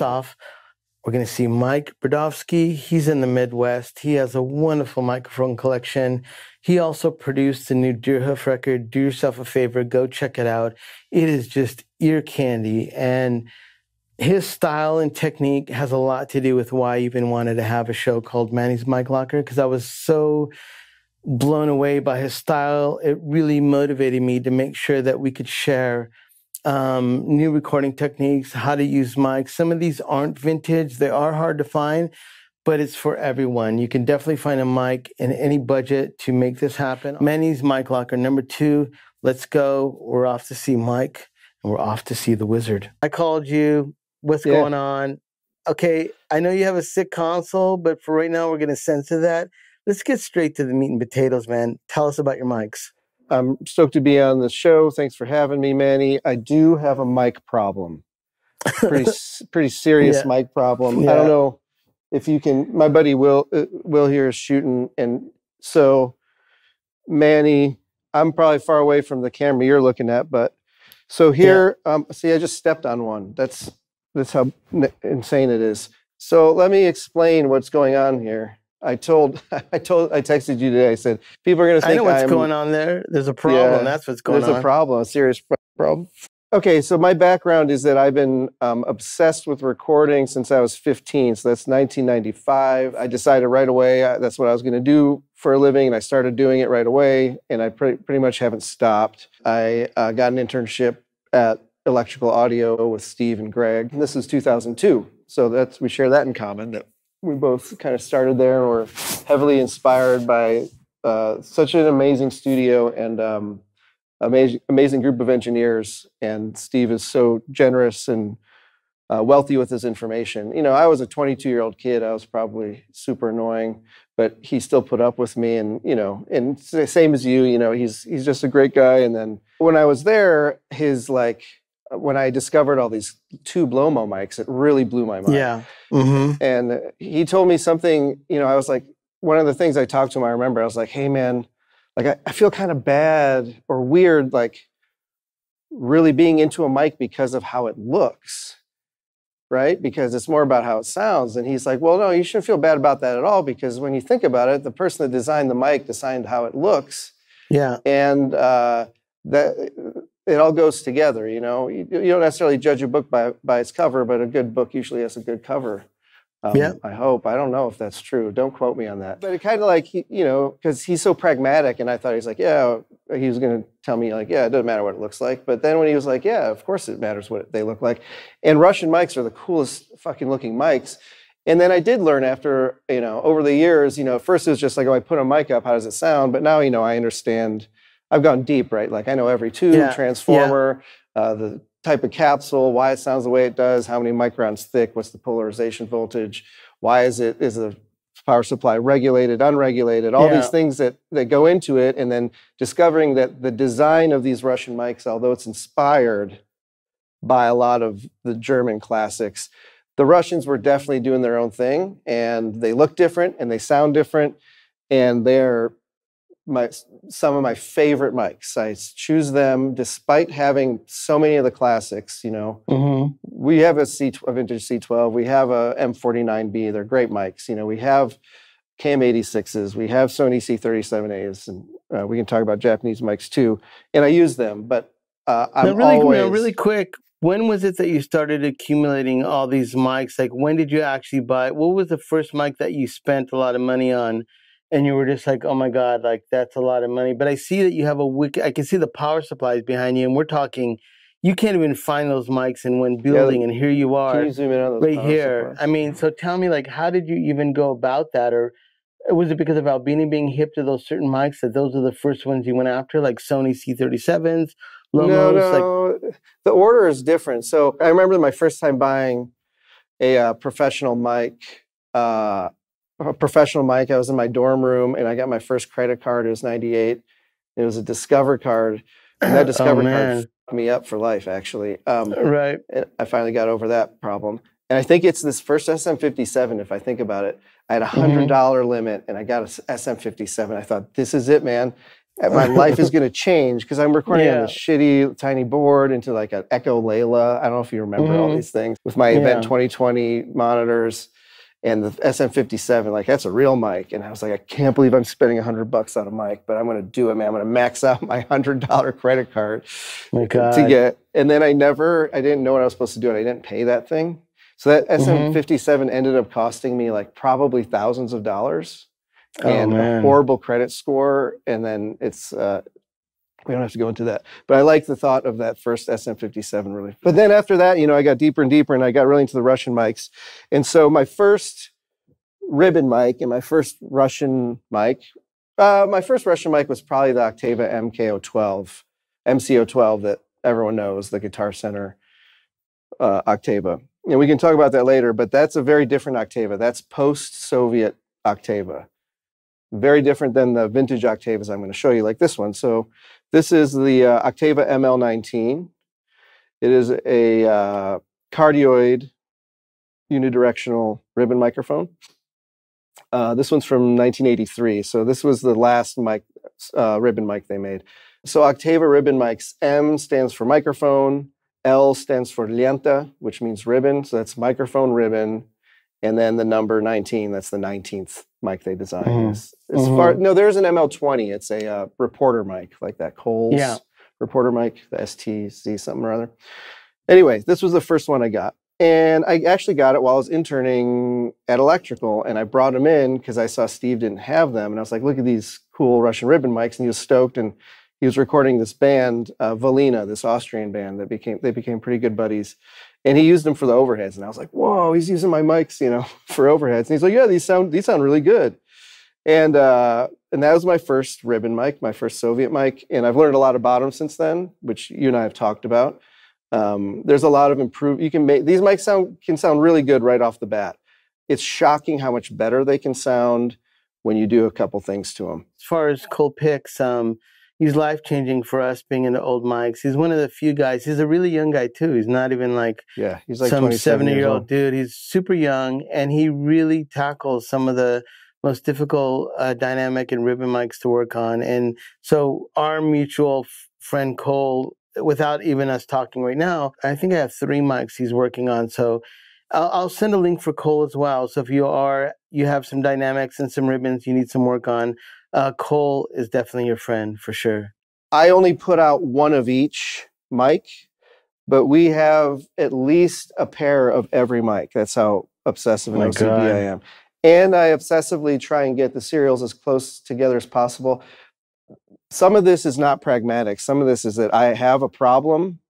First off, we're going to see Mike Bridavsky. He's in the Midwest. He has a wonderful microphone collection. He also produced the new Deerhoof record. Do yourself a favor, go check it out. It is just ear candy. And his style and technique has a lot to do with why I even wanted to have a show called Manny's Mic Locker because I was so blown away by his style. It really motivated me to make sure that we could share um, new recording techniques, how to use mics. Some of these aren't vintage, they are hard to find, but it's for everyone. You can definitely find a mic in any budget to make this happen. Manny's Mic Locker. Number two, let's go. We're off to see Mike and we're off to see the wizard. I called you. What's yeah. going on? Okay, I know you have a sick console, but for right now, we're going to censor that. Let's get straight to the meat and potatoes, man. Tell us about your mics. I'm stoked to be on the show. Thanks for having me, Manny. I do have a mic problem. Pretty pretty serious yeah. mic problem. Yeah. I don't know if you can. My buddy Will uh, Will here is shooting, and so Manny, I'm probably far away from the camera you're looking at, but so here, yeah. um, see, I just stepped on one. That's that's how insane it is. So let me explain what's going on here. I told, I told, I texted you today. I said people are going to think I know what's I'm, going on there. There's a problem. Yeah, That's what's going there's on. There's a problem, a serious problem. Okay, so my background is that I've been um, obsessed with recording since I was 15. So that's 1995. I decided right away uh, that's what I was going to do for a living, and I started doing it right away. And I pre- pretty much haven't stopped. I uh, got an internship at Electrical Audio with Steve and Greg. And this is 2002, so that's we share that in common. That we both kind of started there and were heavily inspired by uh, such an amazing studio and um, amazing, amazing group of engineers. And Steve is so generous and uh, wealthy with his information. You know, I was a 22 year old kid. I was probably super annoying, but he still put up with me. And you know, and same as you, you know, he's he's just a great guy. And then when I was there, his like when I discovered all these two Lomo mics, it really blew my mind. Yeah. Mm-hmm. And he told me something, you know, I was like, one of the things I talked to him, I remember, I was like, hey, man, like, I, I feel kind of bad or weird, like, really being into a mic because of how it looks, right? Because it's more about how it sounds. And he's like, well, no, you shouldn't feel bad about that at all because when you think about it, the person that designed the mic designed how it looks. Yeah. And, uh, that it all goes together. You know, you, you, don't necessarily judge a book by by its cover, but a good book usually has a good cover. Um, yeah. I hope. I don't know if that's true. Don't quote me on that. But it kind of like he, you know, because he's so pragmatic, and I thought he's like, yeah, he was going to tell me like, yeah, it doesn't matter what it looks like. But then when he was like, yeah, of course it matters what they look like. And Russian mics are the coolest fucking looking mics. And then I did learn after, you know, over the years, you know, first it was just like, oh, I put a mic up, how does it sound? But now, you know, I understand I've gone deep, right? Like I know every tube, yeah. transformer, yeah. Uh, the type of capsule, why it sounds the way it does, how many microns thick, what's the polarization voltage, why is it is the power supply regulated, unregulated, all yeah. these things that that go into it, and then discovering that the design of these Russian mics, although it's inspired by a lot of the German classics, the Russians were definitely doing their own thing, and they look different and they sound different, and they're my some of my favorite mics. I choose them despite having so many of the classics. You know, mm-hmm. we have a C a vintage C12. We have a M49B. They're great mics. You know, we have KM86s. We have Sony C37As, and uh, we can talk about Japanese mics too. And I use them, but uh, I'm really, always really quick. When was it that you started accumulating all these mics? Like, when did you actually buy? What was the first mic that you spent a lot of money on? And you were just like, oh my God, like that's a lot of money. But I see that you have a wicked, I can see the power supplies behind you, and we're talking, you can't even find those mics in one building, yeah, and here you are, you right here. Supplies? I mean, so tell me, like, how did you even go about that? Or was it because of Albini being hip to those certain mics that those are the first ones you went after, like Sony C37s? Lomos, no, no, like... the order is different. So I remember my first time buying a uh, professional mic. Uh, a professional mic. I was in my dorm room and I got my first credit card. It was 98. It was a Discover card. And that Discover oh, card fucked me up for life, actually. Um, right. I finally got over that problem. And I think it's this first SM57, if I think about it. I had a $100 mm-hmm. limit and I got a SM57. I thought, this is it, man. my life is going to change because I'm recording yeah. on a shitty tiny board into like an Echo Layla. I don't know if you remember mm-hmm. all these things with my yeah. Event 2020 monitors and the SM57. Like that's a real mic, and I was like, I can't believe I'm spending a hundred bucks on a mic, but I'm going to do it, man. I'm going to max out my hundred dollar credit card to get. And then I never, I didn't know what I was supposed to do, and I didn't pay that thing. So that SM57 mm-hmm. ended up costing me like probably thousands of dollars oh, and a horrible credit score. And then it's, uh, we don't have to go into that. But I like the thought of that first SM57 really. But then after that, you know, I got deeper and deeper and I got really into the Russian mics. And so my first ribbon mic and my first Russian mic, uh, my first Russian mic was probably the Octava MKO12, MCO12 that everyone knows, the Guitar Center uh, Octava and we can talk about that later, but that's a very different Octava. That's post-Soviet Octava. Very different than the vintage Octavas I'm going to show you, like this one. So this is the uh, Octava ML19. It is a uh, cardioid unidirectional ribbon microphone. Uh, this one's from 1983. So this was the last mic, uh, ribbon mic they made. So Octava ribbon mics, M stands for microphone, L stands for lenta, which means ribbon. So that's microphone ribbon. And then the number 19, that's the 19th mic they designed. Mm-hmm. As, as mm-hmm. far, no, there's an ML20. It's a uh, reporter mic, like that Coles yeah. reporter mic, the STC something or other. Anyway, this was the first one I got. And I actually got it while I was interning at Electrical, and I brought them in because I saw Steve didn't have them, and I was like, "Look at these cool Russian ribbon mics," and he was stoked. And he was recording this band, uh, Valina, this Austrian band that became they became pretty good buddies, and he used them for the overheads. And I was like, "Whoa, he's using my mics, you know, for overheads." And he's like, "Yeah, these sound these sound really good." And uh, and that was my first ribbon mic, my first Soviet mic, and I've learned a lot about them since then, which you and I have talked about. Um, there's a lot of improve. You can make these mics sound can sound really good right off the bat. It's shocking how much better they can sound when you do a couple things to them. As far as cool picks, um, he's life changing for us being in the old mics. He's one of the few guys. He's a really young guy too. He's not even like yeah, he's like some seventy year old dude. He's super young, and he really tackles some of the most difficult uh, dynamic and ribbon mics to work on. And so our mutual f- friend Cole, without even us talking right now, I think I have three mics he's working on. So. I'll, I'll send a link for Cole as well. So if you are you have some dynamics and some ribbons you need some work on, uh, Cole is definitely your friend for sure. I only put out one of each mic, but we have at least a pair of every mic. That's how obsessive and oh OCD God. I am. And I obsessively try and get the serials as close together as possible. Some of this is not pragmatic. Some of this is that I have a problem,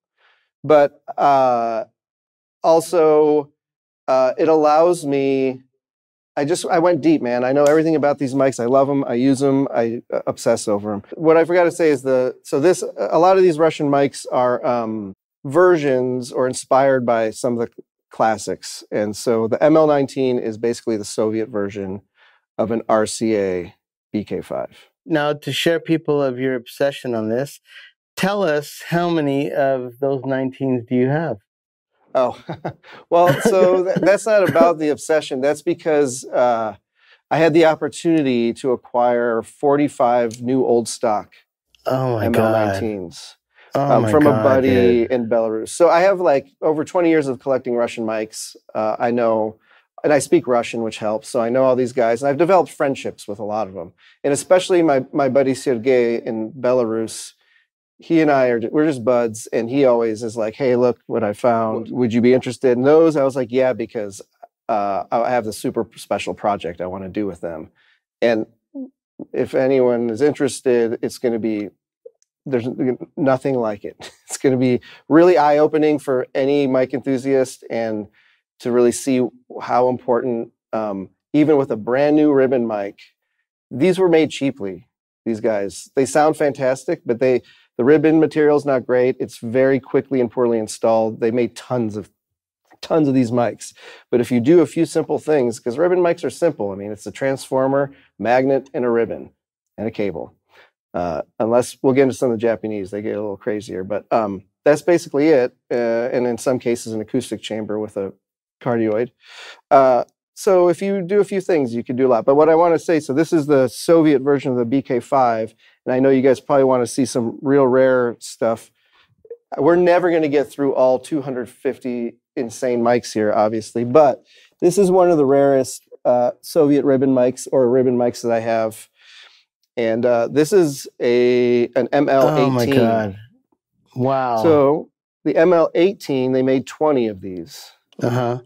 but uh, also uh, it allows me I just I went deep, man. I know everything about these mics. I love them. I use them. I uh, obsess over them. What I forgot to say is the so this a lot of these Russian mics are um, versions or inspired by some of the classics, and so the ML19 is basically the Soviet version of an RCA BK5. Now, to share people of your obsession on this, tell us how many of those 19s do you have? Oh, well, so th- that's not about the obsession. That's because uh, I had the opportunity to acquire 45 new old stock oh my ML19s oh um, from God, a buddy dude. in Belarus. So I have like over 20 years of collecting Russian mics. Uh, I know, and I speak Russian, which helps. So I know all these guys, and I've developed friendships with a lot of them, and especially my my buddy Sergey in Belarus he and I are we're just buds, and he always is like, "Hey, look what I found. Would you be interested in those?" I was like, "Yeah," because uh, I have the super special project I want to do with them, and if anyone is interested, it's going to be there's nothing like it. It's going to be really eye opening for any mic enthusiast, and to really see how important, um, even with a brand new ribbon mic, these were made cheaply. These guys, they sound fantastic, but they the ribbon material is not great. It's very quickly and poorly installed. They made tons of tons of these mics. But if you do a few simple things, because ribbon mics are simple. I mean, it's a transformer, magnet, and a ribbon, and a cable. Uh, unless we'll get into some of the Japanese, they get a little crazier. But um, that's basically it. Uh, and in some cases, an acoustic chamber with a cardioid. Uh, so if you do a few things, you could do a lot. But what I want to say, so this is the Soviet version of the BK5, and I know you guys probably want to see some real rare stuff. We're never going to get through all 250 insane mics here, obviously, but this is one of the rarest uh, Soviet ribbon mics or ribbon mics that I have. And uh, this is a an ML18. Oh my god! Wow. So the ML18, they made 20 of these. Uh-huh.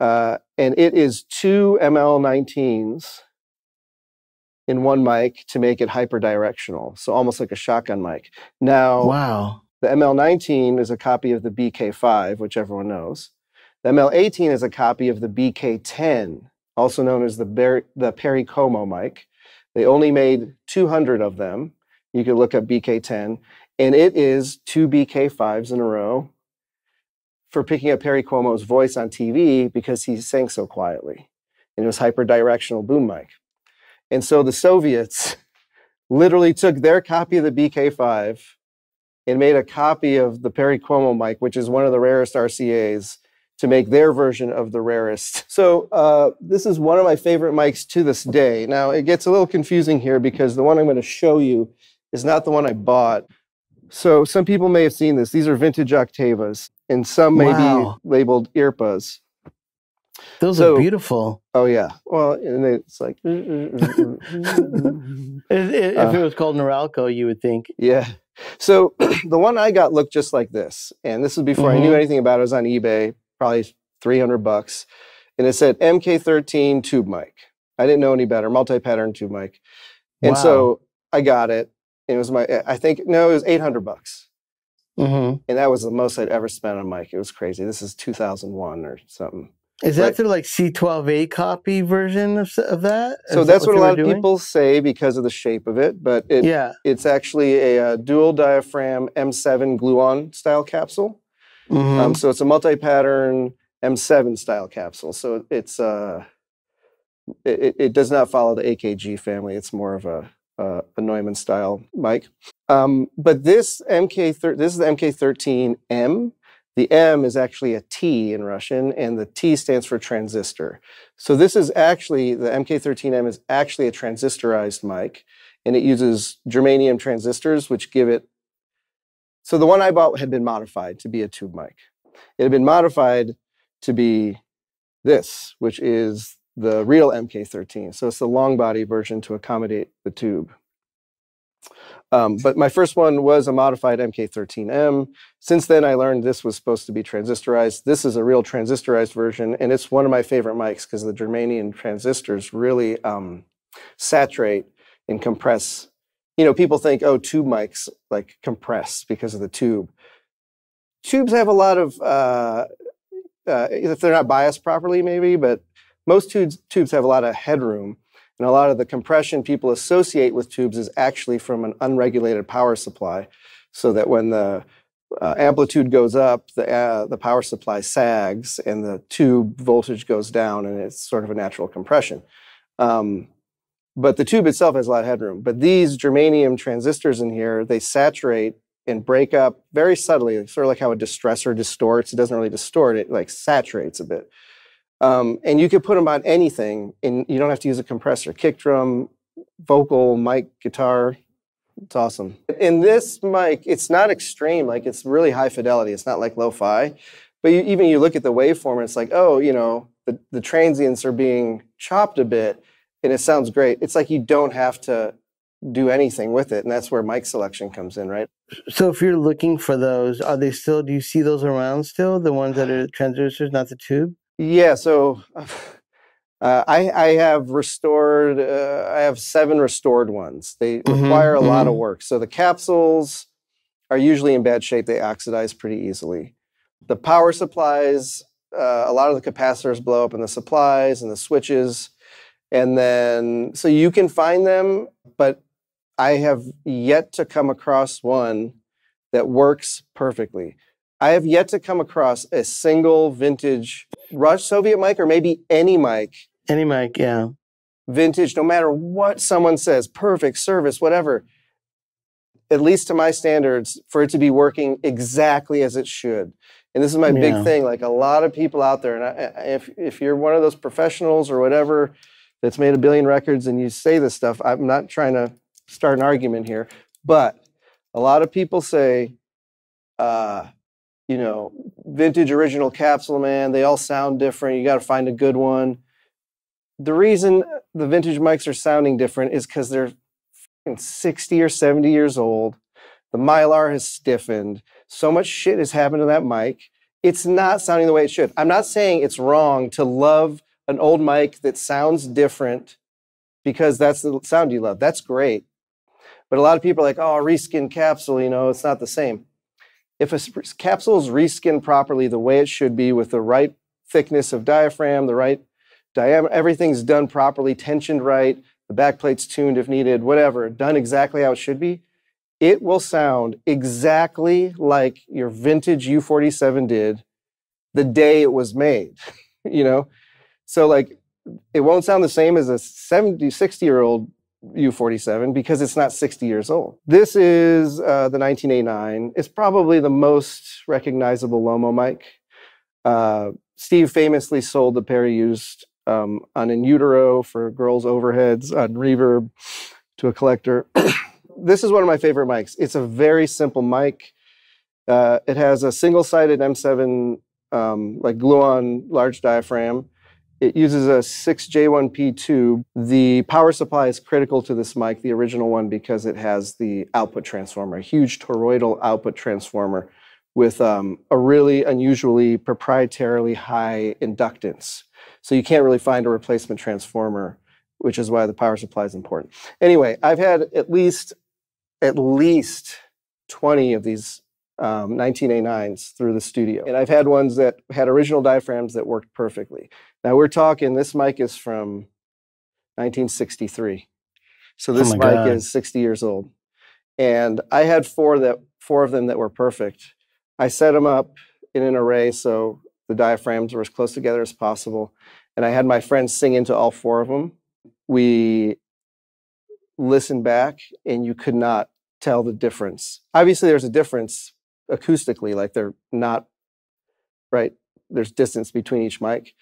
Uh, and it is two ML19s in one mic to make it hyperdirectional. So almost like a shotgun mic. Now, wow. The ML19 is a copy of the BK5, which everyone knows. The ML18 is a copy of the BK10, also known as the, Ber- the Perry Como mic. They only made 200 of them. You can look up BK10, and it is two BK5s in a row for picking up Perry Como's voice on TV because he sang so quietly. And it was hyper directional boom mic. And so the Soviets literally took their copy of the BK5 and made a copy of the Perry Como mic, which is one of the rarest RCAs, to make their version of the rarest. So uh, this is one of my favorite mics to this day. Now it gets a little confusing here because the one I'm going to show you is not the one I bought. So some people may have seen this. These are vintage Octavas, and some may wow. be labeled IRPAs. Those so, are beautiful. Oh yeah. Well, and it's like if it was called Norelco, you would think. Yeah. So the one I got looked just like this, and this was before mm-hmm. I knew mm-hmm. anything about it. It was on eBay, probably 300 bucks, and it said MK13 tube mic. I didn't know any better, multi-pattern tube mic, and wow. so I got it. And it was my, I think, no, it was 800 bucks. Mm-hmm. And that was the most I'd ever spent on mic. It was crazy. This is 2001 or something. Is that the like C12A copy version of, of that? Is so that's that what, what a lot of people say because of the shape of it, but it, yeah. it's actually a, a, uh, dual diaphragm M7 glue-on style capsule. Mm-hmm. Um, so it's a multi-pattern M7 style capsule. So it's uh, it, it does not follow the AKG family. It's more of a uh, a Neumann style mic. Um, but this MK this is the MK13M. The M is actually a T in Russian, and the T stands for transistor. So this is actually the MK13M is actually a transistorized mic, and it uses germanium transistors, which give it. So the one I bought had been modified to be a tube mic. It had been modified to be this, which is the real MK13. So it's the long body version to accommodate the tube. Um, but my first one was a modified MK13M. Since then, I learned this was supposed to be transistorized. This is a real transistorized version, and it's one of my favorite mics because the germanium transistors really um, saturate and compress. You know, people think, oh, tube mics like compress because of the tube. Tubes have a lot of, uh, uh, if they're not biased properly, maybe, but most tubes, tubes have a lot of headroom, and a lot of the compression people associate with tubes is actually from an unregulated power supply, so that when the uh, amplitude goes up, the, uh, the power supply sags, and the tube voltage goes down, and it's sort of a natural compression. Um, but the tube itself has a lot of headroom. But these germanium transistors in here, they saturate and break up very subtly, sort of like how a distressor distorts. It doesn't really distort, it like saturates a bit. Um, and you can put them on anything, and you don't have to use a compressor. Kick drum, vocal, mic, guitar. It's awesome. In this mic, it's not extreme. Like it's really high fidelity. It's not like lo-fi. But you, even you look at the waveform, and it's like, oh, you know, the, the transients are being chopped a bit, and it sounds great. It's like you don't have to do anything with it, and that's where mic selection comes in, right? So if you're looking for those, are they still? Do you see those around still? The ones that are transducers, not the tube? Yeah, so uh, I, I have restored, uh, I have seven restored ones. They mm-hmm, require a mm-hmm. lot of mm-hmm. work. So the capsules are usually in bad shape, they oxidize pretty easily. The power supplies, uh, a lot of the capacitors blow up in the supplies and the switches. And then, so you can find them, but I have yet to come across one that works perfectly. I have yet to come across a single vintage Rush Soviet mic or maybe any mic. Any mic, yeah. Vintage, no matter what someone says, perfect service, whatever. At least to my standards, for it to be working exactly as it should. And this is my yeah. big thing. Like a lot of people out there, and I, if if you're one of those professionals or whatever that's made a billion records and you say this stuff, I'm not trying to start an argument here, but a lot of people say, uh, you know, vintage original capsule man, they all sound different. You got to find a good one. The reason the vintage mics are sounding different is because they're 60 or 70 years old. The mylar has stiffened. So much shit has happened to that mic. It's not sounding the way it should. I'm not saying it's wrong to love an old mic that sounds different because that's the sound you love. That's great. But a lot of people are like, oh, reskin capsule, you know, it's not the same. If a capsule is reskinned properly the way it should be with the right thickness of diaphragm, the right diameter, everything's done properly, tensioned right, the backplate's tuned if needed, whatever, done exactly how it should be, it will sound exactly like your vintage U47 did the day it was made, you know? So like it won't sound the same as a 70, 60 year old U47 because it's not 60 years old. This is uh, the 19A9. It's probably the most recognizable Lomo mic. Uh, Steve famously sold the pair he used um, on In Utero for Grohl's overheads on Reverb to a collector. this is one of my favorite mics. It's a very simple mic. Uh, it has a single-sided M7 um, like glue-on large diaphragm. It uses a 6J1P tube. The power supply is critical to this mic, the original one, because it has the output transformer, a huge toroidal output transformer with um, a really unusually proprietarily high inductance. So you can't really find a replacement transformer, which is why the power supply is important. Anyway, I've had at least at least 20 of these um, 19A9s through the studio. And I've had ones that had original diaphragms that worked perfectly. Now we're talking, this mic is from 1963. So oh this oh mic God. is 60 years old. And I had four that four of them that were perfect. I set them up in an array so the diaphragms were as close together as possible. And I had my friends sing into all four of them. We listened back and you could not tell the difference. Obviously, there's a difference acoustically, like they're not right. There's distance between each mic.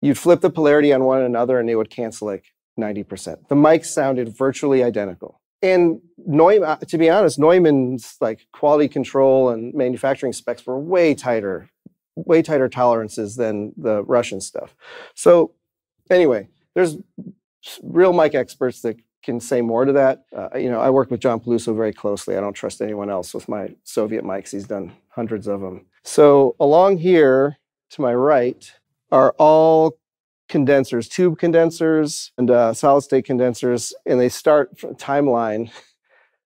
You'd flip the polarity on one another and they would cancel like 90%. The mics sounded virtually identical. And Neumann, uh, to be honest, Neumann's like quality control and manufacturing specs were way tighter, way tighter tolerances than the Russian stuff. So anyway, there's real mic experts that can say more to that. Uh, you know, I work with John Peluso very closely. I don't trust anyone else with my Soviet mics. He's done hundreds of them. So along here to my right are all condensers, tube condensers and uh, solid state condensers, and they start from timeline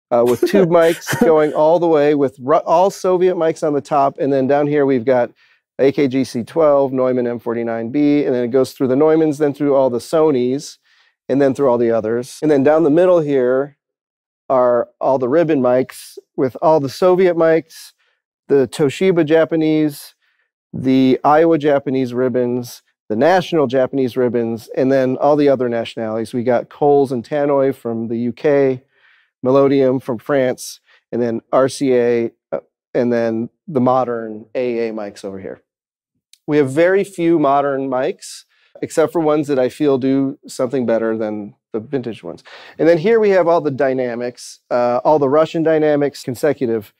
uh, with tube mics going all the way with all Soviet mics on the top, and then down here we've got AKG C12, Neumann M49B, and then it goes through the Neumanns, then through all the Sonys, and then through all the others. And then down the middle here are all the ribbon mics with all the Soviet mics, the Toshiba Japanese, the Aiwa Japanese ribbons, the national Japanese ribbons, and then all the other nationalities. We got Coles and Tannoy from the UK, Melodium from France, and then RCA, uh, and then the modern AA mics over here. We have very few modern mics, except for ones that I feel do something better than the vintage ones. And then here we have all the dynamics, uh, all the Russian dynamics consecutive.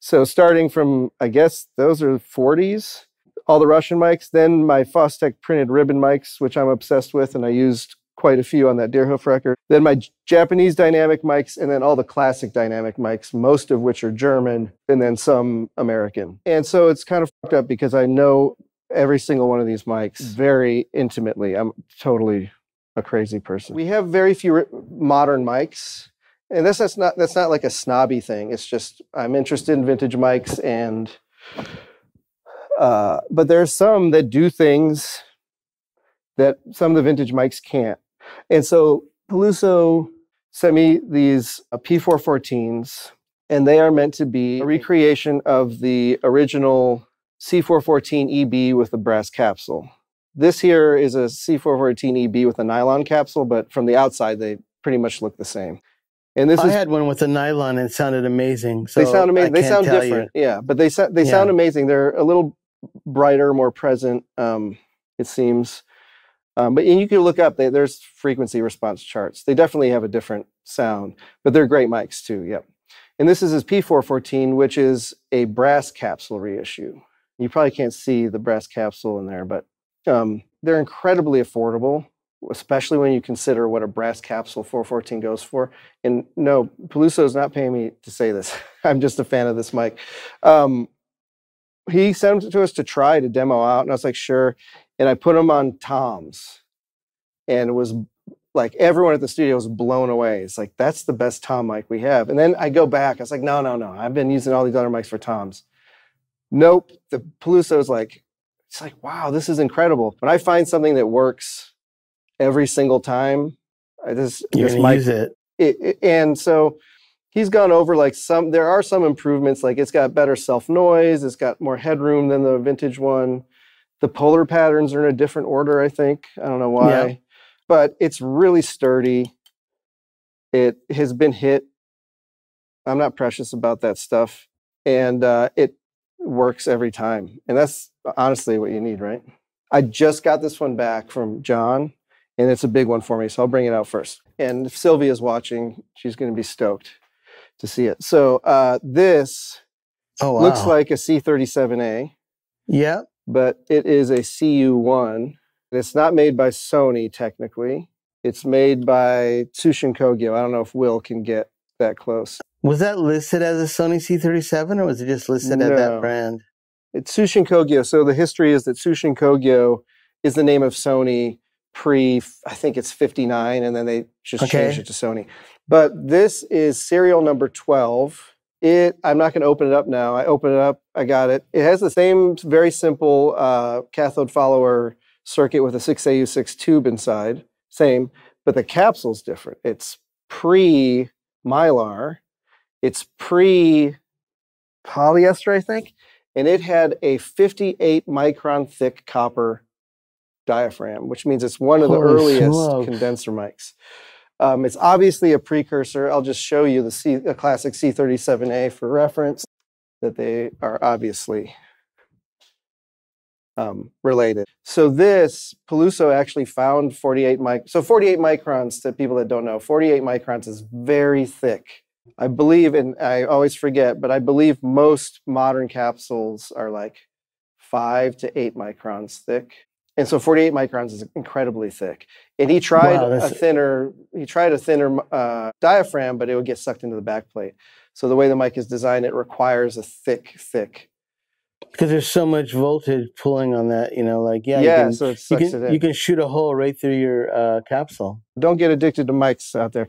So starting from, I guess those are 40s, all the Russian mics, then my Fostex printed ribbon mics, which I'm obsessed with, and I used quite a few on that Deerhoof record. Then my Japanese dynamic mics, and then all the classic dynamic mics, most of which are German, and then some American. And so it's kind of fucked up because I know every single one of these mics very intimately. I'm totally a crazy person. We have very few modern mics. And this that's not that's not like a snobby thing. It's just I'm interested in vintage mics and uh, but there's some that do things that some of the vintage mics can't. And so Peluso sent me these uh, P414s, and they are meant to be a recreation of the original C414EB with the brass capsule. This here is a C414EB with a nylon capsule, but from the outside, they pretty much look the same. And this I is, had one with a nylon and it sounded amazing. So they sound amazing. They sound different. You. Yeah, but they, they yeah. sound amazing. They're a little brighter, more present. Um, it seems. Um, but and you can look up. They, there's frequency response charts. They definitely have a different sound, but they're great mics too. Yep. And this is his P414, which is a brass capsule reissue. You probably can't see the brass capsule in there, but um, they're incredibly affordable, especially when you consider what a brass capsule 414 goes for. And no, Peluso is not paying me to say this. I'm just a fan of this mic. Um, he sent it to us to try to demo out, and I was like, sure. And I put them on toms, and it was like everyone at the studio was blown away. It's like that's the best tom mic we have. And then I go back. I was like, no, no, no. I've been using all these other mics for toms. Nope. The Peluso is like, it's like, wow, this is incredible. When I find something that works every single time, I just mic, use it. It, it. And so he's gone over like some. There are some improvements. Like it's got better self noise. It's got more headroom than the vintage one. The polar patterns are in a different order. I think. I don't know why. Yeah but it's really sturdy. It has been hit. I'm not precious about that stuff. And uh, it works every time. And that's honestly what you need, right? I just got this one back from John, and it's a big one for me. So I'll bring it out first. And if Sylvia's watching, she's going to be stoked to see it. So uh, this oh, wow. looks like a C37A. Yeah. But it is a CU1 it's not made by Sony technically. It's made by Tsushin Kogyo. I don't know if Will can get that close. Was that listed as a Sony C37 or was it just listed no. as that brand? It's Tsushin Kogyo. So the history is that Tsushin Kogyo is the name of Sony pre, I think it's 59, and then they just okay. changed it to Sony. But this is serial number 12. It, I'm not going to open it up now. I open it up, I got it. It has the same very simple uh, cathode follower circuit with a 6AU6 tube inside, same, but the capsule's different. It's pre mylar, it's pre polyester, I think, and it had a 58 micron thick copper diaphragm, which means it's one of the earliest smoke. condenser mics. Um, it's obviously a precursor. I'll just show you the C, a classic C37A for reference that they are obviously um, related. So this Peluso actually found 48 mic. So 48 microns to people that don't know, 48 microns is very thick. I believe, and I always forget, but I believe most modern capsules are like five to eight microns thick. And so 48 microns is incredibly thick. And he tried wow, a thinner, he tried a thinner uh, diaphragm, but it would get sucked into the backplate. So the way the mic is designed, it requires a thick, thick because there's so much voltage pulling on that, you know, like yeah, yeah, you can, so you can, you can shoot a hole right through your uh, capsule. Don't get addicted to mics out there,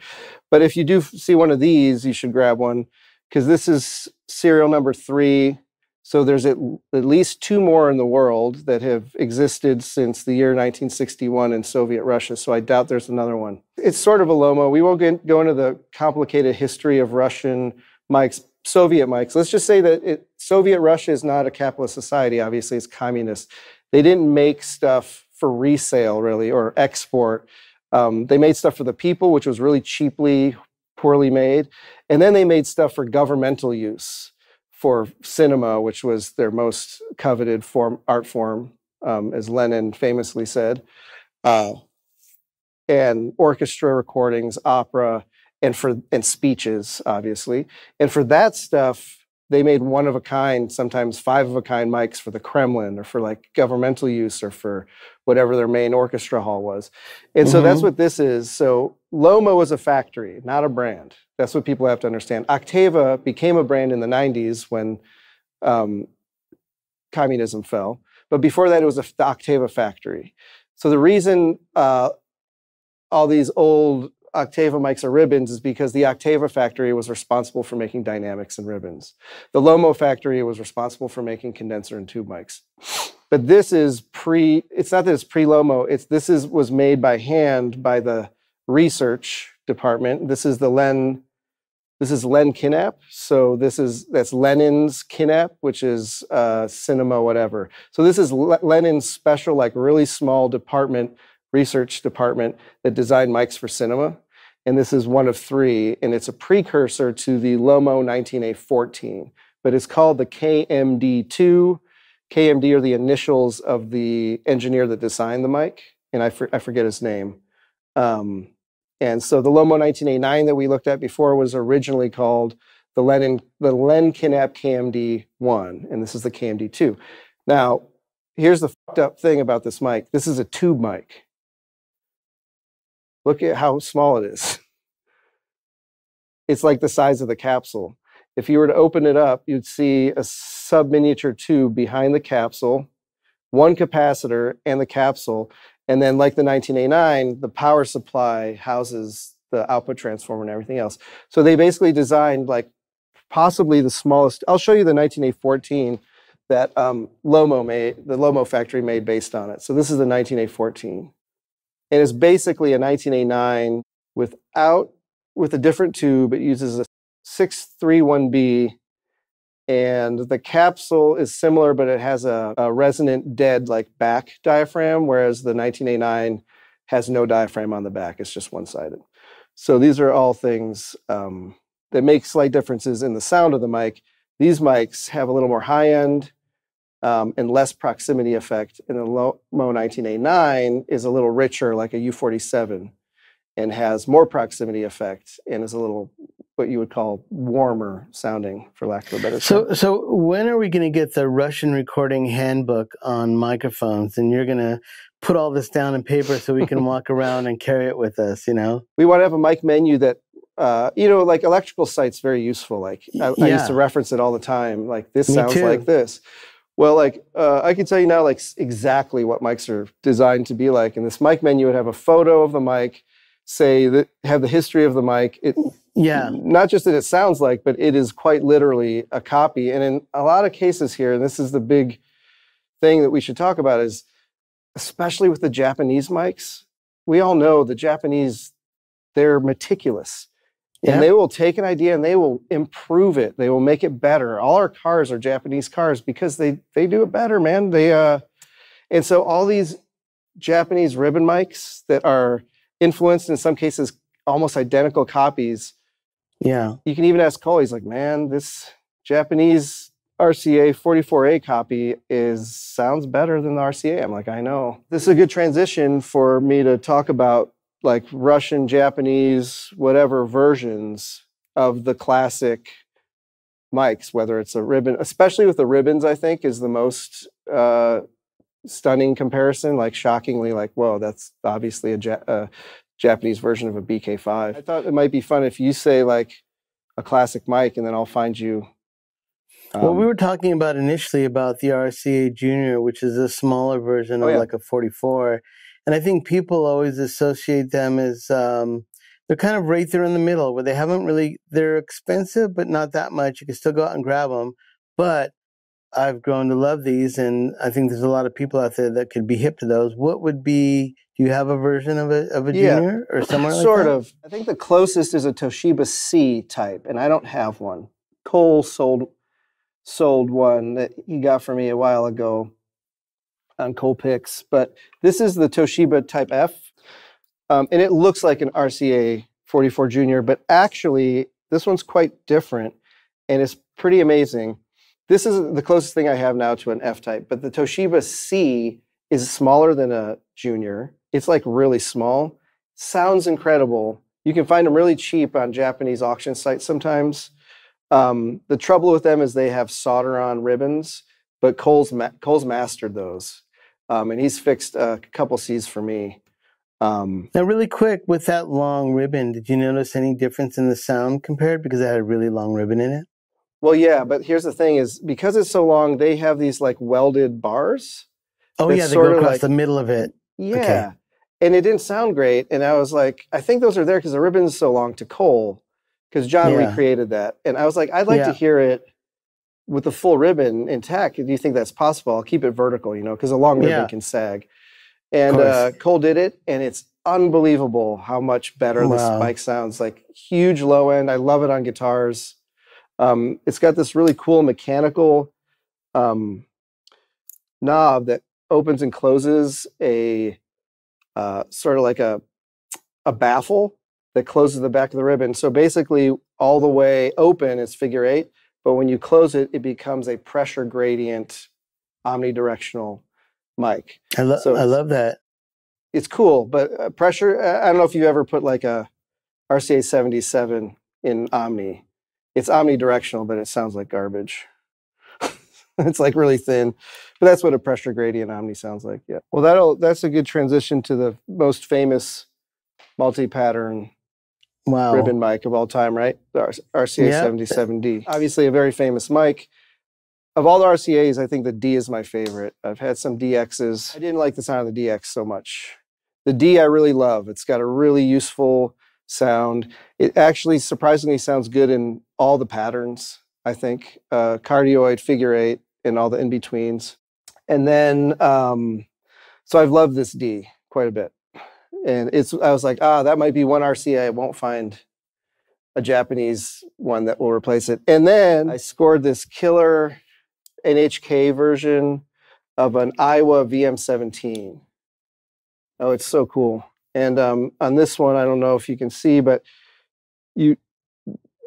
but if you do see one of these, you should grab one because this is serial number three. So there's at, at least two more in the world that have existed since the year 1961 in Soviet Russia. So I doubt there's another one. It's sort of a Lomo. We won't get, go into the complicated history of Russian mics, Soviet mics. Let's just say that it, Soviet Russia is not a capitalist society. Obviously, it's communist. They didn't make stuff for resale, really, or export. Um, they made stuff for the people, which was really cheaply, poorly made. And then they made stuff for governmental use, for cinema, which was their most coveted form, art form, um, as Lenin famously said, uh, and orchestra recordings, opera and for and speeches, obviously. And for that stuff, they made one of a kind, sometimes five of a kind mics for the Kremlin or for like governmental use or for whatever their main orchestra hall was. And mm-hmm. so that's mm-hmm. what this is. So Lomo was a factory, not a brand. That's what people have to understand. Octava became a brand in the 90s when um, communism fell. But before that, it was a, the Octava factory. So the reason uh, all these old Octava mics are ribbons is because the Octava factory was responsible for making dynamics and ribbons. The Lomo factory was responsible for making condenser and tube mics. But this is pre, it's not that it's pre-Lomo, it's this is was made by hand by the research department. This is the Len, this is Len Kinap. So this is, that's Lenin's Kinap, which is uh, cinema, whatever. So this is Lenin's special, like really small department research department that designed mics for cinema. And this is one of three, and it's a precursor to the Lomo 19A14, but it's called the KMD2. KMD are the initials of the engineer that designed the mic, and I, for, I forget his name. Um, and so the Lomo 19A9 that we looked at before was originally called the Lenin, the Len Kinap KMD1, and this is the KMD2. Now, here's the fucked up thing about this mic. This is a tube mic. Look at how small it is. It's like the size of the capsule. If you were to open it up, you'd see a sub miniature tube behind the capsule, one capacitor and the capsule. And then, like the 19A9, the power supply houses the output transformer and everything else. So they basically designed like possibly the smallest. I'll show you the 19A14 that um, Lomo made, the Lomo factory made based on it. So this is the 19A14. And it's basically a 19A9 without, with a different tube. It uses a 631B and the capsule is similar, but it has a, a, resonant dead like back diaphragm, whereas the 19A9 has no diaphragm on the back. It's just one-sided. So these are all things um, that make slight differences in the sound of the mic. These mics have a little more high end um, and less proximity effect. And the Mo 19A9 is a little richer, like a U47, and has more proximity effect and is a little what you would call warmer sounding, for lack of a better so, term. So, when are we going to get the Russian recording handbook on microphones? And you're going to put all this down in paper so we can walk around and carry it with us. You know, we want to have a mic menu that uh, you know, like electrical sites, very useful. Like I, yeah. I, used to reference it all the time. Like this Me sounds too. like this. Well, like uh, I can tell you now, like exactly what mics are designed to be like. In this mic menu would have a photo of the mic, say that have the history of the mic. It, yeah, not just that it sounds like, but it is quite literally a copy. And in a lot of cases here, and this is the big thing that we should talk about, is especially with the Japanese mics. We all know the Japanese; they're meticulous yeah. And they will take an idea and they will improve it. They will make it better. All our cars are Japanese cars because they they do it better, man. They uh and so all these Japanese ribbon mics that are influenced in some cases almost identical copies. Yeah. You can even ask Cole, he's like, man, this Japanese RCA 44A copy is sounds better than the RCA. I'm like, I know. This is a good transition for me to talk about like Russian, Japanese, whatever versions of the classic mics, whether it's a ribbon, especially with the ribbons, I think is the most uh, stunning comparison. Like shockingly, like whoa, that's obviously a, ja- a, Japanese version of a BK5. I thought it might be fun if you say like a classic mic, and then I'll find you. Um, well, we um were talking about initially about the RCA Junior, which is a smaller version oh, of yeah. like a 44 and I think people always associate them as um, they're kind of right there in the middle where they haven't really, they're expensive, but not that much. You can still go out and grab them. But I've grown to love these, and I think there's a lot of people out there that could be hip to those. What would be? Do you have a version of a of a yeah, junior or somewhere like sort of? I think the closest is a Toshiba C type, and I don't have one. Cole sold sold one that he got for me a while ago on Cole Picks, but this is the Toshiba Type F, um, and it looks like an RCA 44 Junior, but actually this one's quite different, and it's pretty amazing. This is the closest thing I have now to an F type, but the Toshiba C is smaller than a Junior. It's like really small. Sounds incredible. You can find them really cheap on Japanese auction sites sometimes. Um, the trouble with them is they have solder on ribbons, but Cole's ma- Cole's mastered those um, and he's fixed a couple C's for me. Um, now, really quick, with that long ribbon, did you notice any difference in the sound compared because it had a really long ribbon in it? Well, yeah, but here's the thing: is because it's so long, they have these like welded bars. Oh yeah, they go across like, the middle of it. Yeah, okay. and it didn't sound great. And I was like, I think those are there because the ribbon's so long to Cole, because John yeah. recreated that. And I was like, I'd like yeah. to hear it with the full ribbon intact, do you think that's possible? I'll keep it vertical, you know, because a long ribbon yeah. can sag. And uh, Cole did it, and it's unbelievable how much better wow. this mic sounds. Like huge low end. I love it on guitars. Um, it's got this really cool mechanical um, knob that opens and closes a uh, sort of like a a baffle that closes the back of the ribbon. So basically, all the way open is figure eight but when you close it, it becomes a pressure gradient omnidirectional mic. I love so I love that. It's cool, but uh, pressure. I don't know if you ever put like a RCA seventy seven in Omni. It's omnidirectional, but it sounds like garbage. it's like really thin, but that's what a pressure gradient Omni sounds like. Yeah. Well, that'll that's a good transition to the most famous multi-pattern wow. ribbon mic of all time, right? The RCA yeah. 77D. Obviously, a very famous mic. Of all the RCAs, I think the D is my favorite. I've had some DXs. I didn't like the sound of the DX so much. The D I really love. It's got a really useful sound. It actually surprisingly sounds good in all the patterns, I think. Uh, cardioid, figure eight, and all the in betweens. And then, um, so I've loved this D quite a bit and it's I was like, ah, that might be one RCA. I won't find a Japanese one that will replace it. And then I scored this killer NHK version of an Aiwa VM17. Oh, it's so cool. And um, on this one, I don't know if you can see, but you.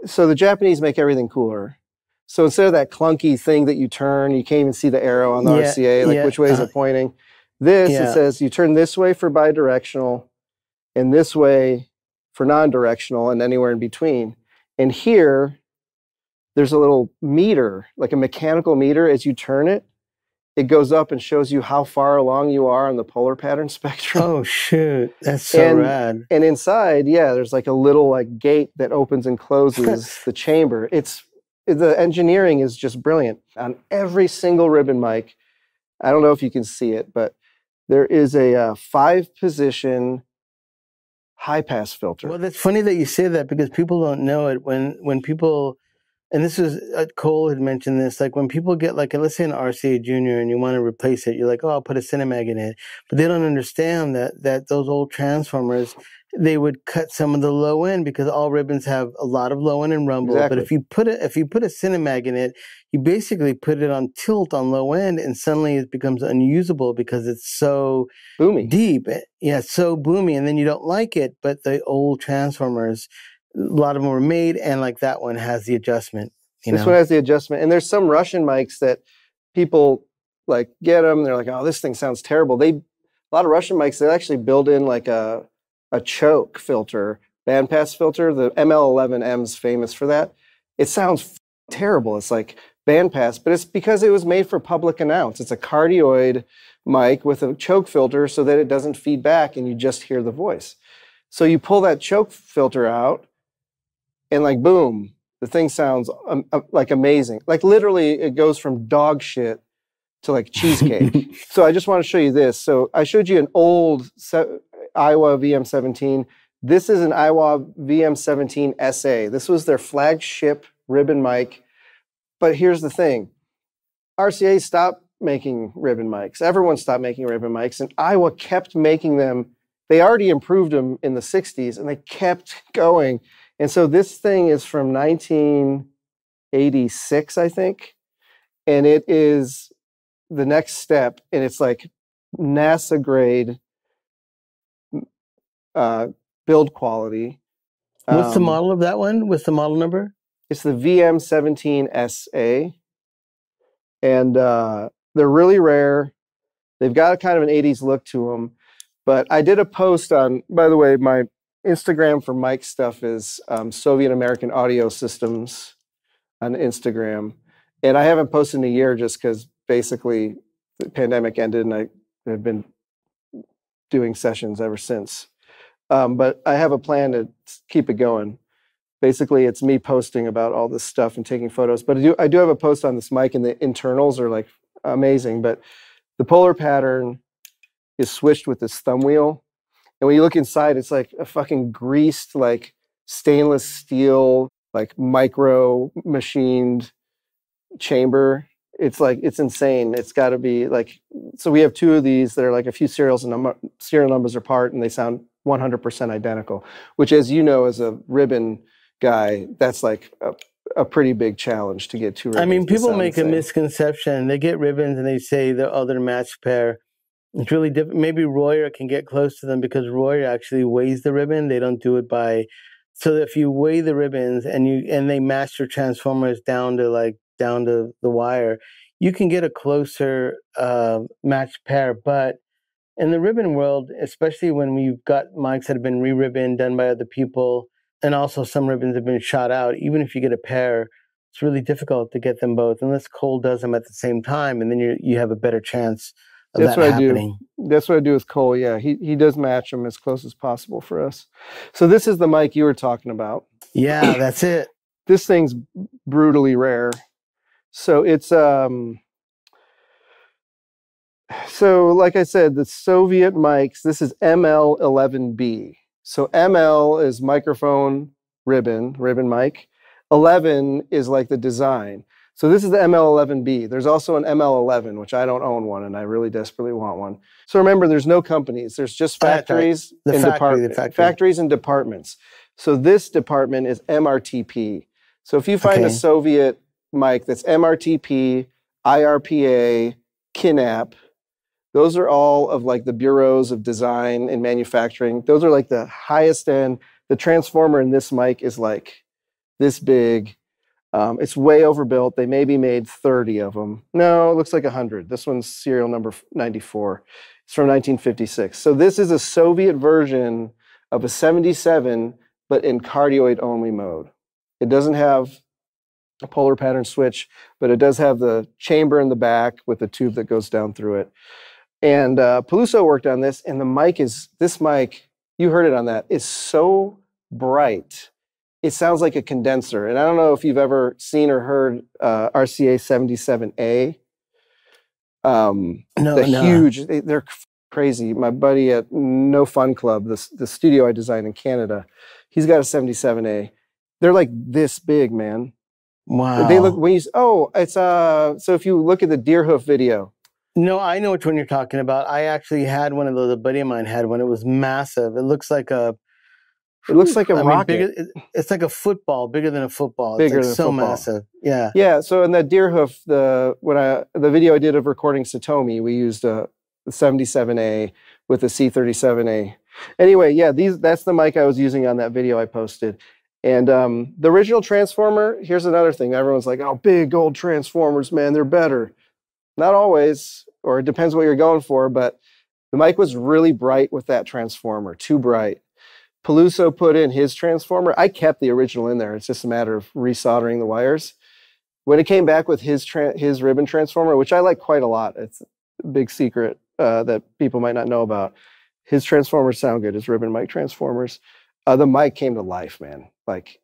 So the Japanese make everything cooler. So instead of that clunky thing that you turn, you can't even see the arrow on the yeah, RCA, like yeah, which way is uh, it pointing. This, yeah. it says you turn this way for bidirectional and this way for non-directional and anywhere in between. And here, there's a little meter, like a mechanical meter. As you turn it, it goes up and shows you how far along you are on the polar pattern spectrum. Oh shoot, that's so and, rad! And inside, yeah, there's like a little like gate that opens and closes the chamber. It's the engineering is just brilliant on every single ribbon mic. I don't know if you can see it, but there is a uh, five position high pass filter. Well, that's funny that you say that because people don't know it. When when people, and this is uh, Cole had mentioned this, like when people get like let's say an RCA Junior and you want to replace it, you're like, oh, I'll put a Cinemag in it, but they don't understand that that those old transformers they would cut some of the low end because all ribbons have a lot of low end and rumble. Exactly. But if you put it, if you put a Cinemag in it, you basically put it on tilt on low end, and suddenly it becomes unusable because it's so boomy, deep. Eh, yeah, so boomy, and then you don't like it. But the old transformers, a lot of them were made, and like that one has the adjustment. this know? one has the adjustment, and there's some Russian mics that people like get them. They're like, oh, this thing sounds terrible. They a lot of Russian mics they actually build in like a a choke filter, bandpass filter. The ML11M's famous for that. It sounds terrible. It's like bandpass, but it's because it was made for public announce. It's a cardioid mic with a choke filter so that it doesn't feed back and you just hear the voice. So you pull that choke filter out and like boom, the thing sounds um, uh, like amazing. Like literally it goes from dog shit to like cheesecake. so I just want to show you this. So I showed you an old Aiwa VM17. This is an Aiwa VM17 SA. This was their flagship ribbon mic. But here's the thing RCA stopped making ribbon mics. Everyone stopped making ribbon mics, and Aiwa kept making them. They already improved them in the 60s, and they kept going. And so this thing is from 1986, I think. And it is the next step, and it's like NASA grade uh, build quality. What's um, the model of that one? What's the model number? It's the VM17SA, and uh, they're really rare. They've got a kind of an 80s look to them. But I did a post on, by the way, my Instagram for mic stuff is um, Soviet American Audio Systems on Instagram. And I haven't posted in a year just because basically the pandemic ended and I have been doing sessions ever since. Um, but I have a plan to keep it going. Basically, it's me posting about all this stuff and taking photos. But I do, I do have a post on this mic, and the internals are like amazing. But the polar pattern is switched with this thumb wheel. And when you look inside, it's like a fucking greased, like stainless steel, like micro machined chamber. It's like it's insane. It's got to be like so. We have two of these that are like a few serials and serial numbers apart, and they sound 100% identical, which, as you know, as a ribbon guy, that's like a, a pretty big challenge to get two ribbons. I mean, people make a misconception. They get ribbons and they say the other match pair. It's really different. Maybe Royer can get close to them because Royer actually weighs the ribbon. They don't do it by. So if you weigh the ribbons and you and they match your transformers down to like down to the wire, you can get a closer uh, matched pair. But in the ribbon world, especially when we've got mics that have been re-ribboned, done by other people, and also some ribbons have been shot out, even if you get a pair, it's really difficult to get them both unless Cole does them at the same time, and then you you have a better chance that's that what happening. I do. That's what I do with Cole. Yeah, he he does match them as close as possible for us. So this is the mic you were talking about. Yeah, that's it. This thing's brutally rare. So it's um so like I said, the Soviet mics, this is ML11B. So ML is microphone ribbon, ribbon mic. 11 is like the design. So this is the ML11B. There's also an ML11, which I don't own one, and I really desperately want one. So remember, there's no companies. There's just factories the and factory, factory. Factories and departments. So this department is MRTP. So if you find Okay. a Soviet mic that's MRTP, IRPA, KINAP, those are all of like the bureaus of design and manufacturing. Those are like the highest end. The transformer in this mic is like this big. Um, it's way overbuilt. They maybe made 30 of them. No, it looks like 100. This one's serial number 94. It's from 1956. So this is a Soviet version of a 77, but in cardioid only mode. It doesn't have a polar pattern switch, but it does have the chamber in the back with the tube that goes down through it. And uh, Peluso worked on this, and the mic is this mic. You heard it on that. Is so bright. It sounds like a condenser. And I don't know if you've ever seen or heard uh, RCA 77A. Um, No, the no. huge. They, they're crazy. My buddy at No Fun Club, the the studio I designed in Canada, he's got a 77A. They're like this big, man. Wow. They look when you oh, it's uh. So if you look at the Deerhoof video, No, I know which one you're talking about. I actually had one of those. A buddy of mine had one. It was massive. It looks like a. it looks like a I mean, rocket. bigger, it- it's like a football, bigger than a football. Bigger it's than like a so football. massive. Yeah. Yeah, so in that Deerhoof, the when I the video I did of recording Satomi, we used a 77A with the C37A. Anyway, yeah, these that's the mic I was using on that video I posted. And um, the original transformer, here's another thing. Everyone's like, oh, big old transformers, man, they're better. Not always, or it depends what you're going for, but the mic was really bright with that transformer, too bright. Peluso put in his transformer. I kept the original in there. It's just a matter of resoldering the wires. When it came back with his his ribbon transformer, which I like quite a lot, it's a big secret uh, that people might not know about. His transformers sound good. His ribbon mic transformers. Uh, the mic came to life, man. Like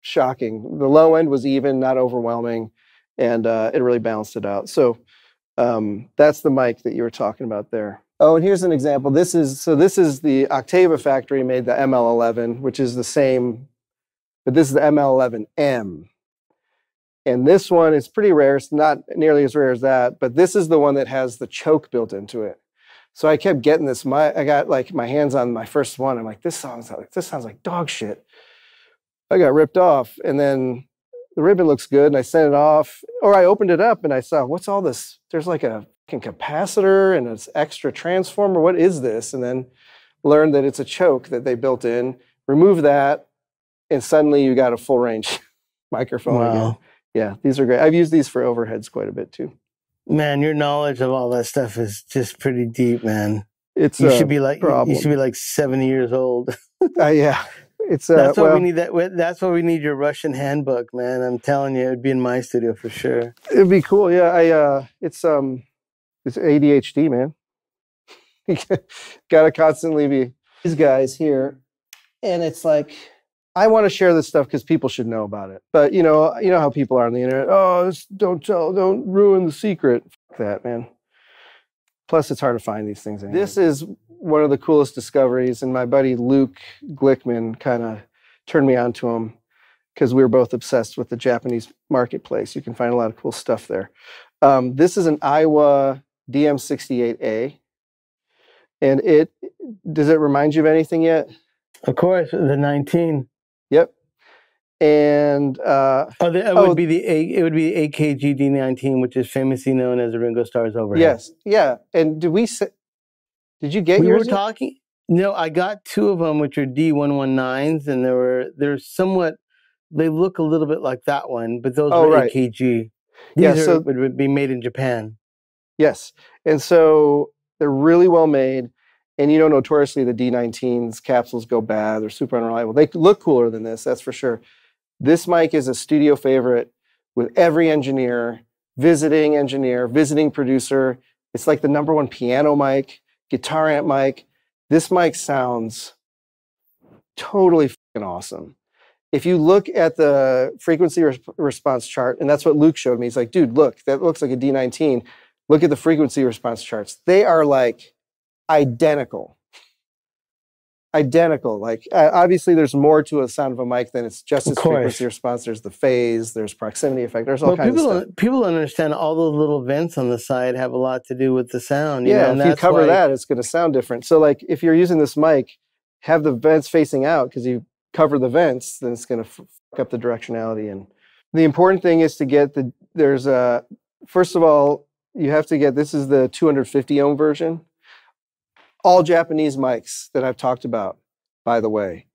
shocking. The low end was even, not overwhelming, and uh, it really balanced it out. So um, that's the mic that you were talking about there. Oh, and here's an example. This is so. This is the Octava factory made the ML11, which is the same, but this is the ML11M. And this one is pretty rare. It's not nearly as rare as that, but this is the one that has the choke built into it. So I kept getting this. My I got like my hands on my first one. I'm like, this sounds like this sounds like dog shit. I got ripped off, and then the ribbon looks good, and I sent it off. Or I opened it up and I saw what's all this? There's like a fucking capacitor and this extra transformer. What is this? And then learned that it's a choke that they built in. Remove that, and suddenly you got a full range microphone again. Yeah, these are great. I've used these for overheads quite a bit too. Man, your knowledge of all that stuff is just pretty deep, man. It's You should be like you should be like seventy years old. uh, yeah, it's uh, That's why well, we need that. That's why we need your Russian handbook, man. I'm telling you, it'd be in my studio for sure. it'd be cool. Yeah, I uh, it's um, it's ADHD, man. Got to constantly be these guys here, and it's like I want to share this stuff because people should know about it. But you know, you know how people are on the internet. Oh, don't tell, don't ruin the secret. Fuck that, man. Plus, it's hard to find these things. Anyway. This is one of the coolest discoveries, and my buddy Luke Glickman kind of turned me on to him because we were both obsessed with the Japanese marketplace. You can find a lot of cool stuff there. Um, this is an Aiwa DM68A, and it does it remind you of anything yet? Of course, the 19. Yep. And uh, Oh, the, it Oh. would be the A, it would be the AKG D19, which is famously known as the Ringo Starr's overhead. yes, yeah. And did we? Say, did you get we were yours? yet? talking. No, I got two of them, which are D119s, and they were they're somewhat. They look a little bit like that one, but those Oh, were right. AKG. These yeah, so would be made in Japan. Yes, and so they're really well made. And you know, notoriously the D19s capsules go bad; they're super unreliable. They look cooler than this, that's for sure. This mic is a studio favorite with every engineer, visiting engineer, visiting producer. It's like the number one piano mic, guitar amp mic. This mic sounds totally awesome. If you look at the frequency re- response chart, and that's what Luke showed me, he's like, dude, look, that looks like a D19. Look at the frequency response charts. They are like identical. Identical. Like, uh, obviously, there's more to a sound of a mic than it's just its frequency response. There's the phase, there's proximity effect, there's all well, kinds people of stuff. People don't understand all those little vents on the side have a lot to do with the sound. You yeah, know, if you cover that, it's going to sound different. So, like, if you're using this mic, have the vents facing out because you cover the vents, then it's going to fuck up the directionality. And the important thing is to get the, there's a, first of all, you have to get, this is the 250 ohm version. All Japanese mics that I've talked about, by the way,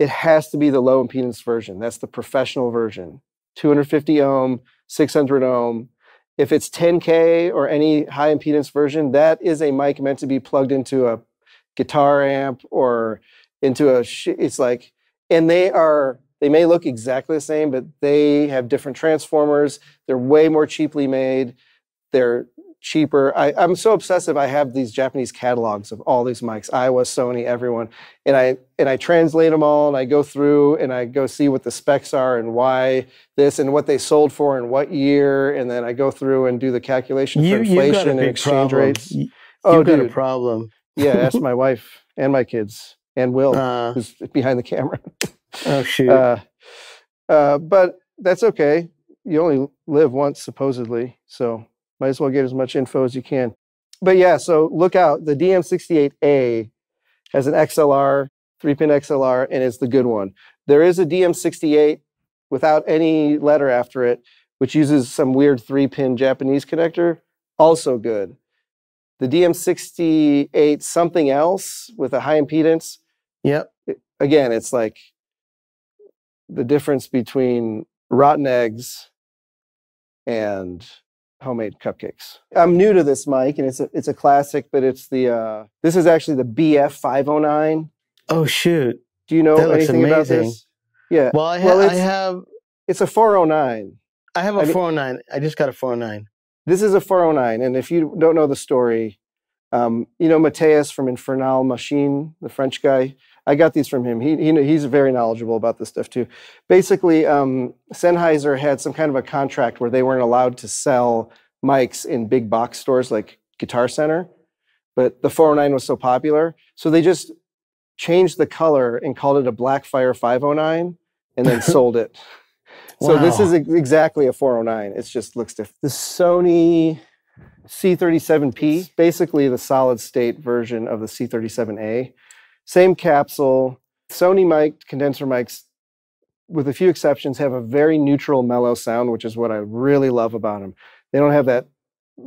it has to be the low impedance version. That's the professional version. 250 ohm, 600 ohm. If it's 10K or any high impedance version, that is a mic meant to be plugged into a guitar amp or into a, it's like, and they are they may look exactly the same, but they have different transformers. They're way more cheaply made. They're cheaper. I, am so obsessive. I have these Japanese catalogs of all these mics, Aiwa, Sony, everyone, and I and I translate them all, and I go through and I go see what the specs are and why this and what they sold for and what year, and then I go through and do the calculation you, for inflation and exchange problem. rates. You, oh, got dude. a problem. yeah, ask my wife and my kids and Will, uh, who's behind the camera. oh shoot! Uh, uh, but that's okay. You only live once, supposedly, so might as well get as much info as you can. But yeah, so look out. The DM68A has an XLR, three pin XLR, and it's the good one. There is a DM68 without any letter after it, which uses some weird three pin Japanese connector, also good. The DM68 something else with a high impedance. Yep. Again, it's like the difference between rotten eggs and homemade cupcakes. I'm new to this mic, and it's a it's a classic, but it's the uh, this is actually the BF 509. Oh shoot! Do you know that anything about this? Yeah. Well, I, ha- well, I have. It's a 409. I have a I 409. I just got a 409. This is a 409, and if you don't know the story, um, you know Mateus from Infernal Machine, the French guy. I got these from him. He, he he's very knowledgeable about this stuff too. Basically, um, Sennheiser had some kind of a contract where they weren't allowed to sell mics in big box stores like Guitar Center, but the 409 was so popular, so they just changed the color and called it a Blackfire 509, and then sold it. So this is exactly a 409. It just looks different. The Sony C37P, basically the solid state version of the C37A. Same capsule. Sony mic, condenser mics, with a few exceptions, have a very neutral, mellow sound, which is what I really love about them. They don't have that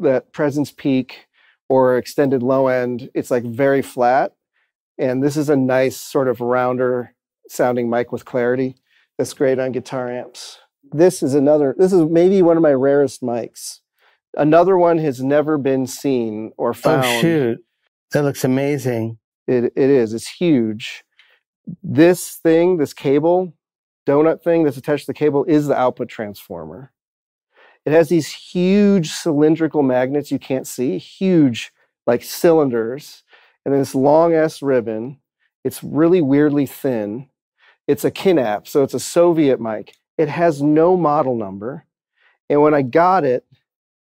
that presence peak or extended low end. It's like very flat. And this is a nice sort of rounder sounding mic with clarity. That's great on guitar amps. This is another, this is maybe one of my rarest mics. Another one has never been seen or oh, found. Oh, shoot. That looks amazing. It, it is. It's huge. This thing, this cable, donut thing that's attached to the cable, is the output transformer. It has these huge cylindrical magnets you can't see, huge like cylinders, and then this long ass ribbon. It's really weirdly thin. It's a Kinap, so it's a Soviet mic. It has no model number. And when I got it,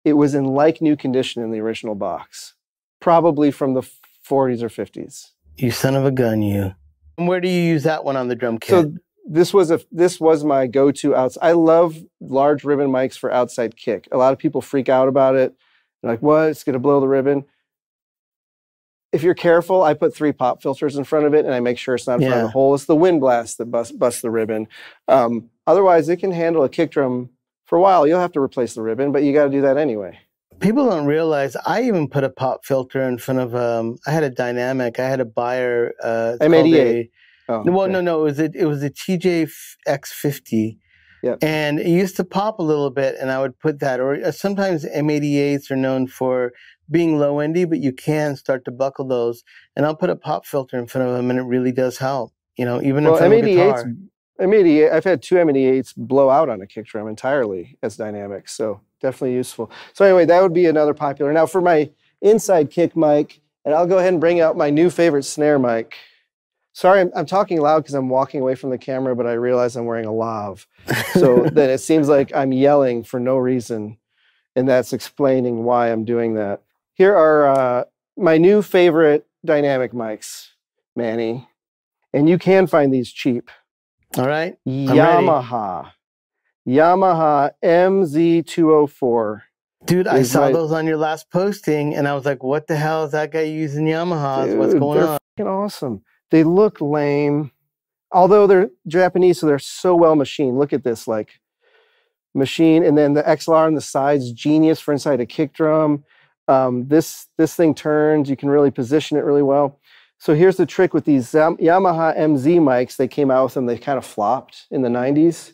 it was in like new condition in the original box, probably from the 40s or 50s. You son of a gun, you. And where do you use that one on the drum kit? So this was a this was my go-to outside. I love large ribbon mics for outside kick. A lot of people freak out about it. They're like, "What? It's going to blow the ribbon." If you're careful, I put three pop filters in front of it, and I make sure it's not in yeah. front of the hole. It's the wind blast that bust, busts the ribbon. Um, otherwise, it can handle a kick drum for a while, you'll have to replace the ribbon, but you got to do that anyway. People don't realize I even put a pop filter in front of um I had a dynamic. I had a Beyer uh M88. Oh, well, okay. no, no, it was a, it was a TJ X50. Yep. And it used to pop a little bit, and I would put that. Or uh, sometimes M88s are known for being low endy, but you can start to buckle those. And I'll put a pop filter in front of them, and it really does help. You know, even well, in M88s, M88, I've had two M88s blow out on a kick drum entirely as dynamics, so definitely useful. So anyway, that would be another popular. Now for my inside kick mic, and I'll go ahead and bring out my new favorite snare mic. Sorry, I'm, I'm talking loud because I'm walking away from the camera, but I realize I'm wearing a lav. So then it seems like I'm yelling for no reason, and that's explaining why I'm doing that. Here are uh, my new favorite dynamic mics, Manny, and you can find these cheap. All right. Yamaha. Yamaha MZ204. Dude, I saw my, those on your last posting and I was like, what the hell is that guy using Yamaha? What's going they're on? They're awesome. They look lame. Although they're Japanese, so they're so well machined. Look at this, like machine, and then the XLR on the sides, genius for inside a kick drum. Um, this this thing turns. You can really position it really well. So here's the trick with these Yamaha MZ mics. They came out with them. They kind of flopped in the 90s.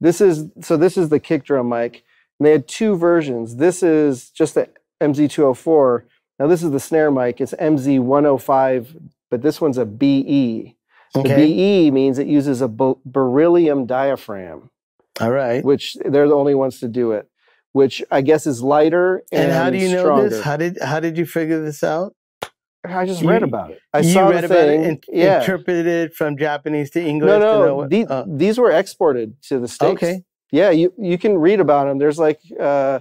This is so. This is the kick drum mic. And they had two versions. This is just the MZ204. Now this is the snare mic. It's MZ105, but this one's a BE. Okay. The BE means it uses a beryllium diaphragm. All right. Which they're the only ones to do it. Which I guess is lighter and, and how do you stronger. know this? How did how did you figure this out? I just you, read about it. I you saw read the thing. about it and yeah. interpreted it from Japanese to English. No, no, to these, uh, these were exported to the states. Okay. Yeah, you you can read about them. There's like uh,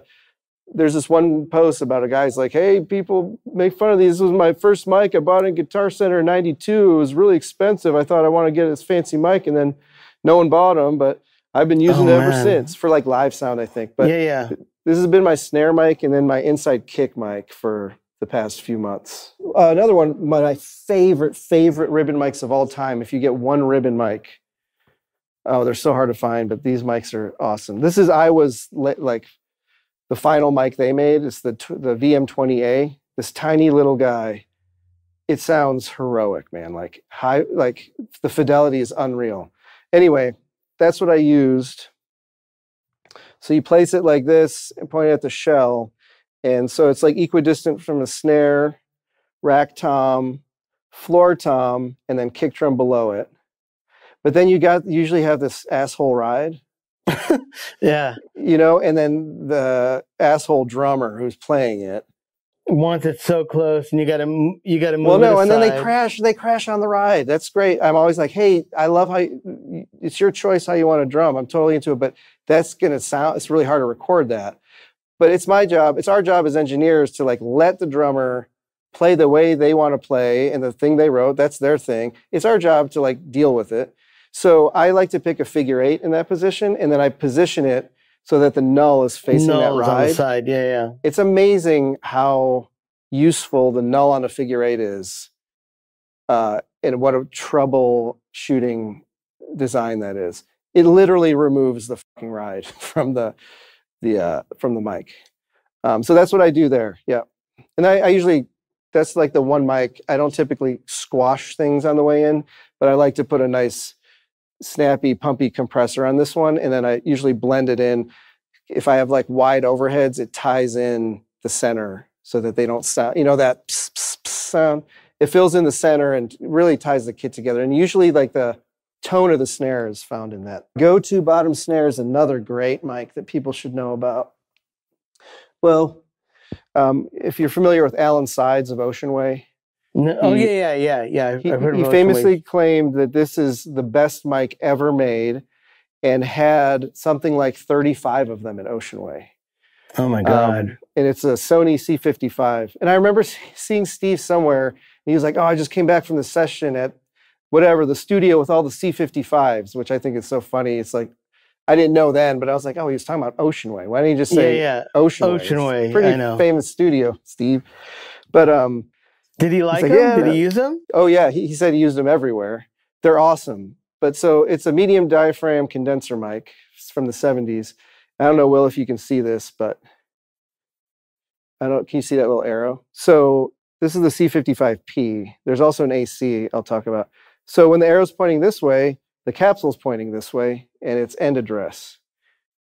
there's this one post about a guy's like, hey, people make fun of these. This was my first mic I bought in Guitar Center in '92. It was really expensive. I thought I want to get this fancy mic, and then no one bought them. But I've been using oh, it ever man. since for like live sound, I think. But yeah, yeah. This has been my snare mic and then my inside kick mic for the past few months. Uh, another one, my favorite, favorite ribbon mics of all time. If you get one ribbon mic, oh, they're so hard to find, but these mics are awesome. This is I was like the final mic they made. It's the the VM20A. This tiny little guy. It sounds heroic, man. Like high, like the fidelity is unreal. Anyway, that's what I used. So you place it like this and point it at the shell and so it's like equidistant from a snare, rack tom, floor tom, and then kick drum below it. But then you got usually have this asshole ride. yeah. You know, and then the asshole drummer who's playing it. Wants it so close and you got to you got to move well no and then they crash they crash on the ride. That's great. I'm always like hey i love how you, it's your choice how you want to drum. I'm totally into it. But that's going to sound it's really hard to record that but it's my job, it's our job as engineers to like let the drummer play the way they want to play and the thing they wrote, that's their thing. It's our job to like deal with it. So I like to pick a figure eight in that position and then I position it so that the null is facing null that ride. on the side, yeah, yeah. It's amazing how useful the null on a figure eight is, uh, and what a troubleshooting design that is. It literally removes the fucking ride from the the uh, from the mic. Um, so that's what I do there. Yeah, and I, I usually that's like the one mic. I don't typically squash things on the way in, but I like to put a nice snappy, pumpy compressor on this one, and then I usually blend it in. If I have like wide overheads, it ties in the center so that they don't sound, you know, that pss, pss, pss sound. It fills in the center and really ties the kit together. And usually, like the tone of the snare is found in that. Go to bottom snare is another great mic that people should know about. Well, um, if you're familiar with Alan Sides of Ocean Way, no, oh yeah, yeah, yeah, yeah. he, he famously claimed that this is the best mic ever made, and had something like 35 of them at Ocean Way. Oh my um, god! Um, and it's a Sony C55. And I remember seeing Steve somewhere, and he was like, "Oh, I just came back from the session at whatever the studio with all the C55s, which I think is so funny. It's like I didn't know then, but I was like, oh, he was talking about Ocean Way. Why didn't he just say yeah, yeah. Ocean, Ocean Way? Way. Pretty famous studio, Steve. But um, did he like, like them? Yeah, did he use them? Oh yeah, he, he said he used them everywhere. They're awesome. But so it's a medium diaphragm condenser mic it's from the 70s. I don't know, Will, if you can see this, but I don't. Can you see that little arrow? So this is the C55P. There's also an AC I'll talk about. So when the arrow's pointing this way, the capsule's pointing this way and it's end address.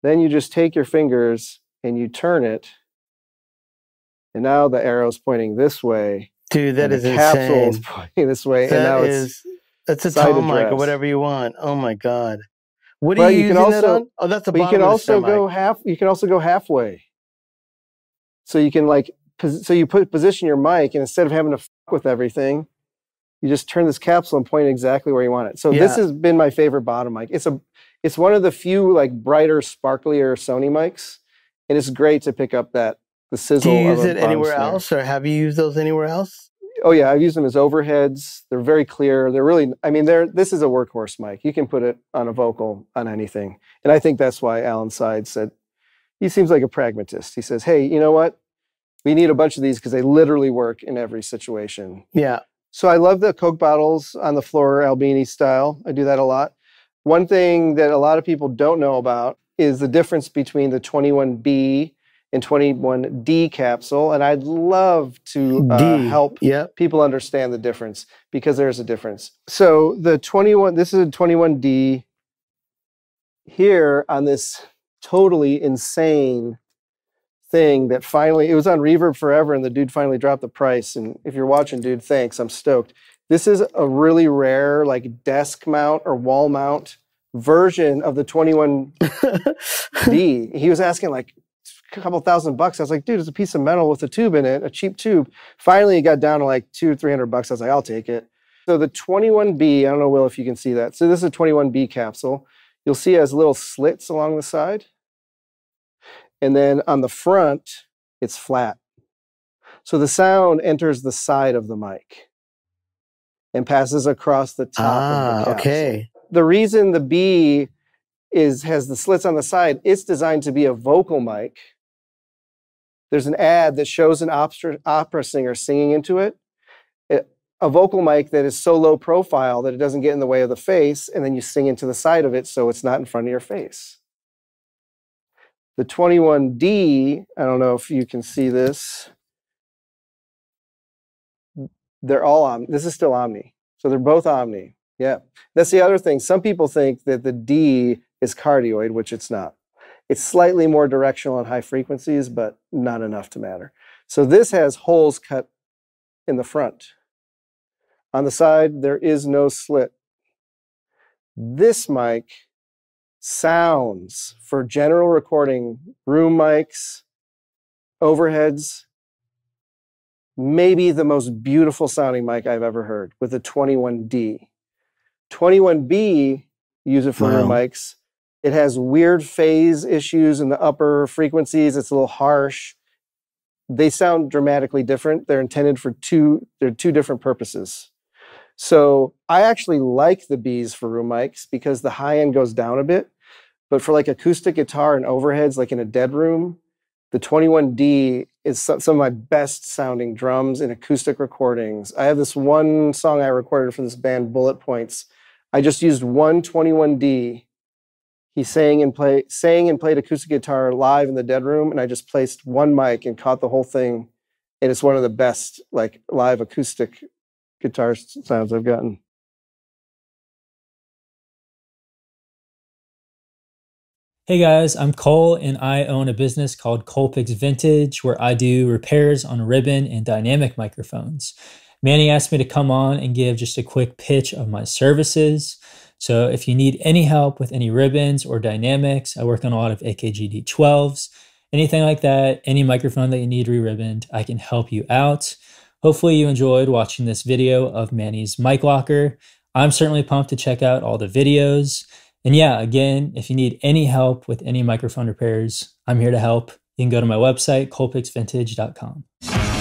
Then you just take your fingers and you turn it. And now the arrow's pointing this way. Dude, that is the insane. is pointing this way. That and now is, it's that's a tom mic or whatever you want. Oh my god. What are you, you using that on? Oh, that's the but you bottom can of the also go half you can also go halfway. So you can like so you put position your mic and instead of having to fuck with everything, you just turn this capsule and point exactly where you want it. So this has been my favorite bottom mic. It's a it's one of the few like brighter, sparklier Sony mics, and it's great to pick up that the Do sizzle. you of use it anywhere snare. else, or have you used those anywhere else? Oh yeah, I've used them as overheads. They're very clear. They're really, I mean, they're this is a workhorse mic. You can put it on a vocal on anything, and I think that's why Alan Sides said he seems like a pragmatist. He says, "Hey, you know what? We need a bunch of these because they literally work in every situation." Yeah. So I love the Coke bottles on the floor, Albini style. I do that a lot. One thing that a lot of people don't know about is the difference between the 21B and 21D capsule, and I'd love to uh, help Yep. people understand the difference because there's a difference. So the 21, this is a 21D here on this totally insane thing that finally, it was on Reverb forever and the dude finally dropped the price. And if you're watching, dude, thanks. I'm stoked. This is a really rare, like desk mount or wall mount version of the 21D. he was asking like a couple thousand bucks. I was like, dude, it's a piece of metal with a tube in it, a cheap tube. Finally, it got down to like two or three hundred bucks. I was like, I'll take it. So the 21B, I don't know, Will, if you can see that. So this is a 21B capsule. You'll see it has little slits along the side. And then on the front, it's flat. So the sound enters the side of the mic and passes across the top ah, of the capsule okay. the reason the B is has the slits on the side, it's designed to be a vocal mic. There's an ad that shows an opera, opera singer singing into it. It- A vocal mic that is so low profile that it doesn't get in the way of the face, and then you sing into the side of it so it's not in front of your face. The 21D, I don't know if you can see this. They're all Omni. This is still Omni. So they're both Omni. Yeah. That's the other thing. Some people think that the D is cardioid, which it's not. It's slightly more directional on high frequencies, but not enough to matter. So this has holes cut in the front. On the side, there is no slit. This mic sounds for general recording, room mics, overheads, maybe the most beautiful sounding mic I've ever heard with a 21D. 21B, use it for room mics. It has weird phase issues in the upper frequencies. It's a little harsh. They sound dramatically different. They're intended for two, they're two different purposes. So I actually like the Bs for room mics because the high end goes down a bit. But for like acoustic guitar and overheads, like in a dead room, the 21D is some, some of my best sounding drums in acoustic recordings. I have this one song I recorded for this band, Bullet Points. I just used one 21D. He sang and play sang and played acoustic guitar live in the dead room, and I just placed one mic and caught the whole thing. And it's one of the best like live acoustic guitar sounds I've gotten. Hey guys, I'm Cole and I own a business called Cole Picks Vintage where I do repairs on ribbon and dynamic microphones. Manny asked me to come on and give just a quick pitch of my services. So if you need any help with any ribbons or dynamics, I work on a lot of AKG D12s, anything like that, any microphone that you need re-ribboned, I can help you out. Hopefully you enjoyed watching this video of Manny's mic locker. I'm certainly pumped to check out all the videos. And yeah, again, if you need any help with any microphone repairs, I'm here to help. You can go to my website, colepicksvintage.com.